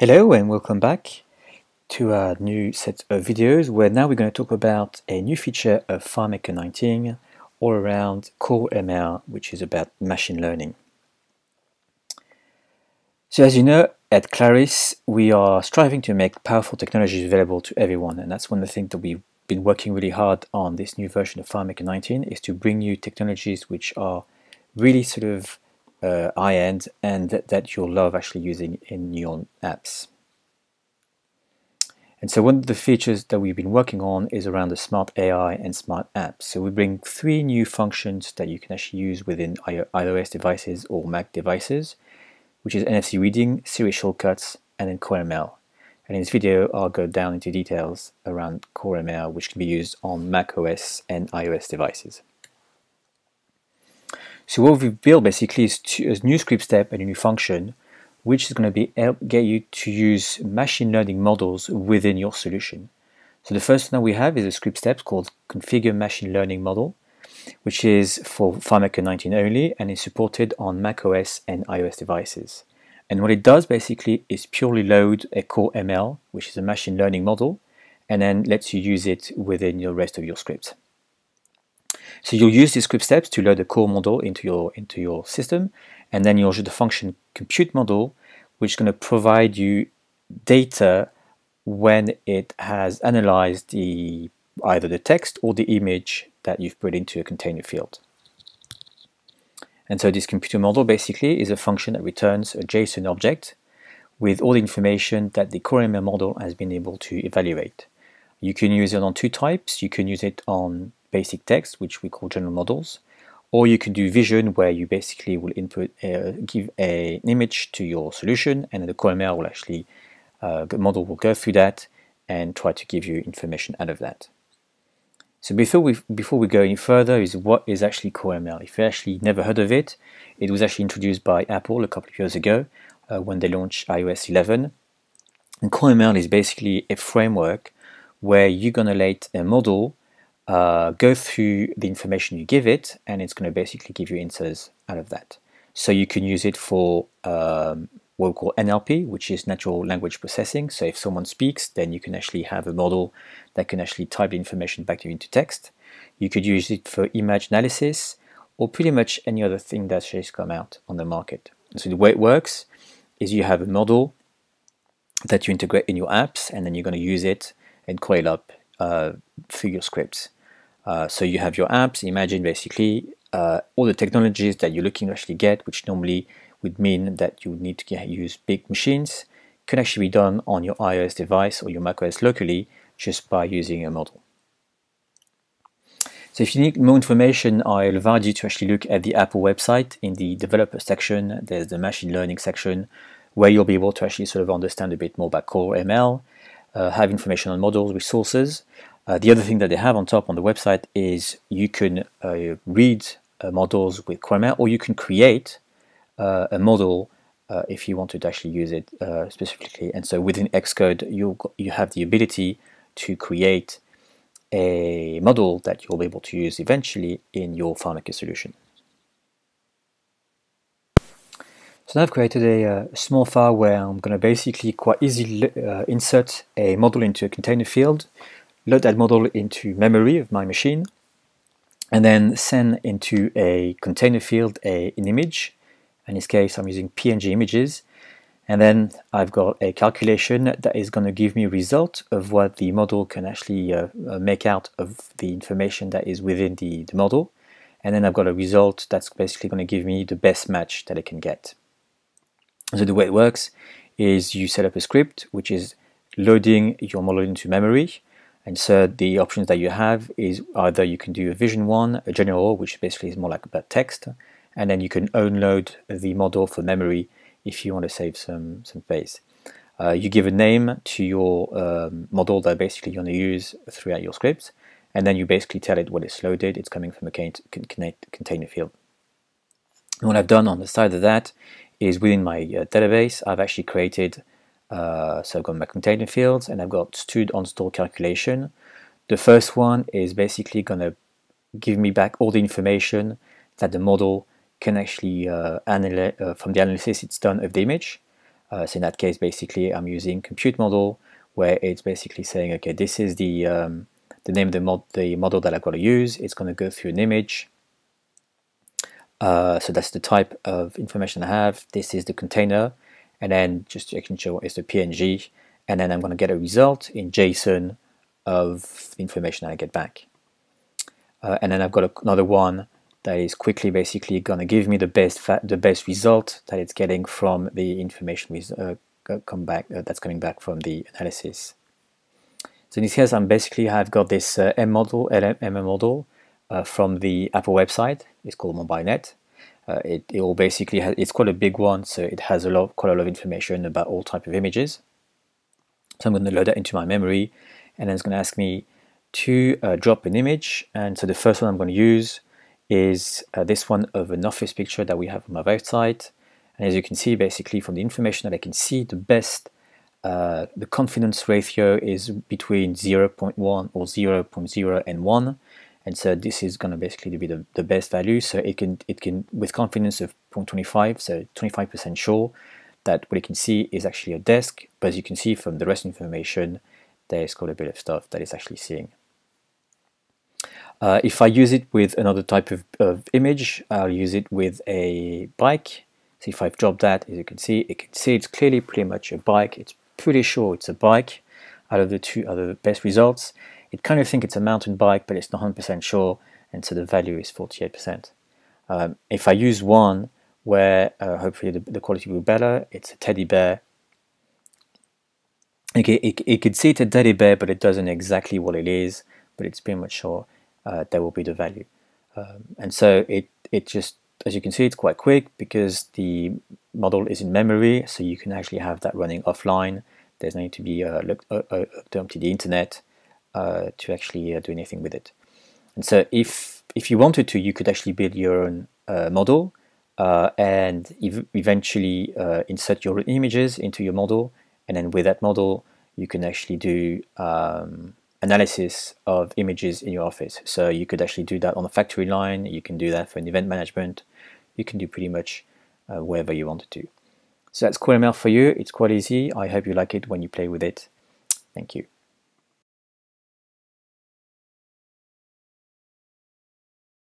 Hello and welcome back to our new set of videos where now we're going to talk about a new feature of FileMaker 19 all around Core ML which is about machine learning. So as you know at Claris we are striving to make powerful technologies available to everyone and that's one of the things that we've been working really hard on this new version of FileMaker 19 is to bring you technologies which are really sort of uh, and that, that you'll love actually using in your apps. And so one of the features that we've been working on is around the smart AI and smart apps. So we bring three new functions that you can actually use within iOS devices or Mac devices, which is NFC reading, Siri shortcuts, and then CoreML. And in this video, I'll go down into details around CoreML, which can be used on Mac OS and iOS devices. So what we've built basically is a new script step and a new function, which is going to be help get you to use machine learning models within your solution. So the first one that we have is a script step called configure machine learning model, which is for FileMaker 19 only and is supported on macOS and iOS devices. And what it does basically is purely load a core ML, which is a machine learning model, and then lets you use it within the rest of your script. So you'll use these script steps to load the core model into your into your system, and then you'll use the function compute model, which is going to provide you data when it has analyzed the either the text or the image that you've put into a container field. And so this compute model basically is a function that returns a JSON object with all the information that the Core ML model has been able to evaluate. You can use it on two types. You can use it on basic text, which we call general models, or you can do vision where you basically will input uh, give a, an image to your solution and the CoreML will actually uh, model will go through that and try to give you information out of that. So before we before we go any further is what is actually CoreML. If you actually never heard of it, it was actually introduced by Apple a couple of years ago uh, when they launched iOS 11. And CoreML is basically a framework where you're to let a model uh, go through the information you give it and it's going to basically give you answers out of that. So you can use it for um, what we call NLP, which is natural language processing. So if someone speaks, then you can actually have a model that can actually type the information back to you into text. You could use it for image analysis or pretty much any other thing that has come out on the market. So the way it works is you have a model that you integrate in your apps and then you're going to use it and it up uh, through your scripts. Uh, so you have your apps, imagine basically uh, all the technologies that you're looking to actually get, which normally would mean that you would need to get, use big machines, can actually be done on your iOS device or your macOS locally just by using a model. So if you need more information, I'll invite you to actually look at the Apple website. In the developer section, there's the machine learning section where you'll be able to actually sort of understand a bit more about Core ML, uh, have information on models, resources. Uh, the other thing that they have on top on the website is you can uh, read uh, models with CoreML or you can create uh, a model uh, if you want to actually use it specifically. And so within Xcode, you you have the ability to create a model that you'll be able to use eventually in your FileMaker solution. So now I've created a, a, small file where I'm going to basically quite easily insert a model into a container field, load that model into memory of my machine, and then send into a container field a, an image. In this case, I'm using PNG images. And then I've got a calculation that is going to give me a result of what the model can actually uh, uh, make out of the information that is within the, the model. And then I've got a result that's basically going to give me the best match that I can get. So the way it works is you set up a script which is loading your model into memory and so the options that you have is either you can do a vision one, a general, which basically is more like about text, and then you can unload the model for memory if you want to save some, some space. Uh, you give a name to your um, model that basically you want to use throughout your script, and then you basically tell it what it's loaded, it's coming from a container field. And what I've done on the side of that is within my uh, database, I've actually created, uh, so I've got my container fields and I've got std on store calculation. The first one is basically going to give me back all the information that the model can actually uh, analyze uh, from the analysis it's done of the image. Uh, so in that case, basically, I'm using compute model, where it's basically saying, okay, this is the um, the name of the, mod the model that I've got to use. It's going to go through an image. Uh, so that's the type of information I have. This is the container, and then just making sure it's the PNG, and then I'm going to get a result in JSON of the information I get back. Uh, and then I've got another one that is quickly basically going to give me the best the best result that it's getting from the information uh, come back uh, that's coming back from the analysis. So in this case, I'm basically I've got this uh, M model, MM model uh, from the Apple website. It's called MobileNet. Uh, it, it all basically has, it's quite a big one, so it has a lot, quite a lot of information about all type of images. So I'm going to load that into my memory, and then it's going to ask me to uh, drop an image. And so the first one I'm going to use is uh, this one of an office picture that we have on my website. And as you can see, basically from the information that I can see, the best, uh, the confidence ratio is between 0.1 or 0.0 and 1. And so this is going to basically be the, the best value. So it can, it can, with confidence of 0.25, so 25% sure that what you can see is actually a desk. But as you can see from the rest information, there's quite a bit of stuff that it's actually seeing. Uh, if I use it with another type of, of, image, I'll use it with a bike. So if I've dropped that, as you can see, it can see it's clearly pretty much a bike. It's pretty sure it's a bike out of the two other best results. It kind of think it's a mountain bike, but it's not 100% sure, and so the value is 48%. Um, if I use one where uh, hopefully the, the, quality will be better, it's a teddy bear. Okay, it, it could see it's a teddy bear, but it doesn't exactly what it is, but it's pretty much sure uh, that will be the value. Um, and so it, it just, as you can see, it's quite quick because the model is in memory, so you can actually have that running offline. There's no need to be uh, looked uh, uh to the internet uh, to actually uh, do anything with it. And so if, if you wanted to, you could actually build your own model and ev eventually insert your images into your model. And then with that model, you can actually do um, analysis of images in your office. So you could actually do that on a factory line, you can do that for an event management, you can do pretty much uh, wherever you wanted to. So that's CoreML for you, it's quite easy. I hope you like it when you play with it. Thank you.